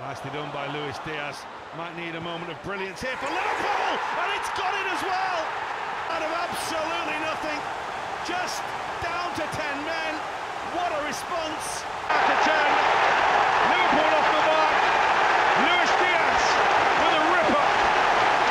Nicely done by Luis Diaz. Might need a moment of brilliance here for Liverpool, and it's got it as well. Out of absolutely nothing, just down to 10 men. What a response.